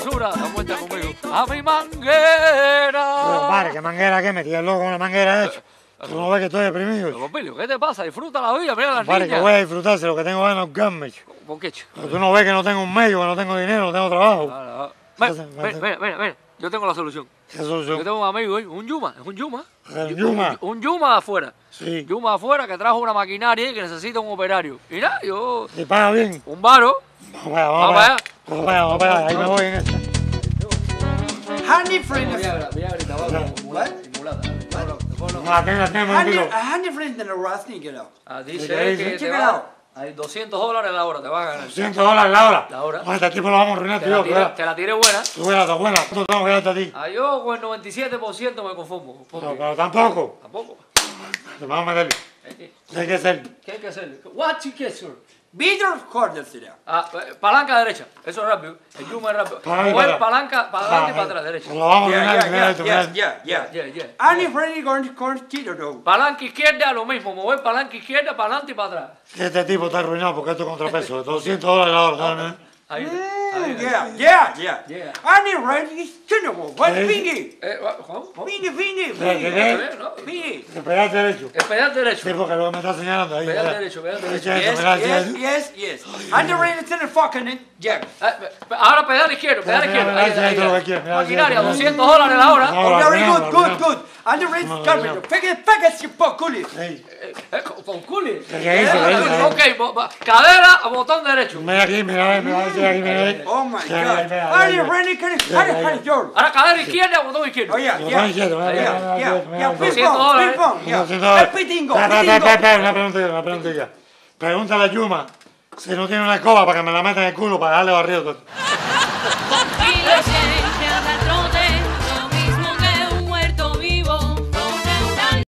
sabrosura, da vuelta conmigo. A mi manguera. Pero pare, ¿qué manguera qué? Me tienes loco con la manguera hecho. Tú no ves que estoy deprimido. ¿qué te pasa? Disfruta la vida, mira a las Pare, que voy a disfrutarse lo que tengo ganas de ahorcarme, chico. ¿Con qué, chico? Pero tú no ves que no tengo un medio, que no tengo dinero, no tengo trabajo. Mira, Entonces, mira, mira, mira, mira, yo tengo la solución. ¿Qué Yo solución? tengo un amigo, ¿eh? un Yuma, es un Yuma. ¿El Yuma? Un Yuma de afuera. Sí. Yuma de afuera que trajo una maquinaria y que necesita un operario. Y nada, yo, ¿Y paga bien? un varo, Vamos allá, vamos allá. Vamos allá. Ahí me voy en esta. Honey friend, No a honey friend in the Rosny, get out. Ah, ¿Qué dice que te va, hay 200 dólares la hora, te vas a ganar. 100 dólares la hora. La hora. No, este tipo lo vamos a arruinar tú. Tú tiré, verás. te la tiré buena. Tú verás, está buena. ¿Cuánto tengo que darte a ti? Ah, yo con el 97% me conformo. Pero, pero tampoco. Tampoco. Te vamos a meter. Eh, ¿Qué hay que hacer? ¿Qué hay que hacer? What you get, sir? Quarter sit out. Ah, eh, palanca derecha. Eso es rápido. El Yuma es rápido. Para. palanca para adelante y Ah, para atrás, derecha. Lo vamos Yeah, yeah, yeah, yeah, yeah, yeah. Yeah, yeah. Honey friend, you're going to corner cheater though. Palanca izquierda, lo mismo. Mover palanca izquierda, para adelante y para atrás. Este tipo está arruinado porque esto es contrapeso. 200 dólares la hora. ¿sabes? Ahí. Mm, yeah, yeah, yeah. Yeah. Honey friend is tunable. What Hey. fingy? Eh, va- ¿Cómo? ¿Cómo? Fingy, fingy, ¿Qué, qué, fingy. qué? ¿No? Fingy. Te pegaste derecho. El pedal derecho. Sí, porque lo que me está señalando ahí. Pedal derecho, pedal ¿Qué derecho. Yes, yes, yes, yes. Underrated in the fucking jack. Ah, pe- Ahora pedal izquierdo, pedal izquierdo. Maquinaria, mira, mira. 200 dólares la hora. Very good, good, good. Underrated carpenter. coolie. Ey, Eh, eh, con- culi. ¿Qué dice? ¿Qué dice? Ok, cadera, botón derecho. Mira aquí, mira, mira, mira aquí, mira Oh my God. mira. Randy, yeah, honey, Jordan. Ahora cadera izquierda. Oh yeah, Lo yeah. van izquierdo, mira, mira, Yeah, mira, yeah, mira, yeah. mira, Ping Doscientos pong, dólares. ping pong, yeah. 200 dólares. Pitingo, Espera, espera, pitingo. espera, espera, una preguntilla, una preguntilla. Pregúntale a Yuma si no tiene una escoba para que me la meta en el culo para darle barrido.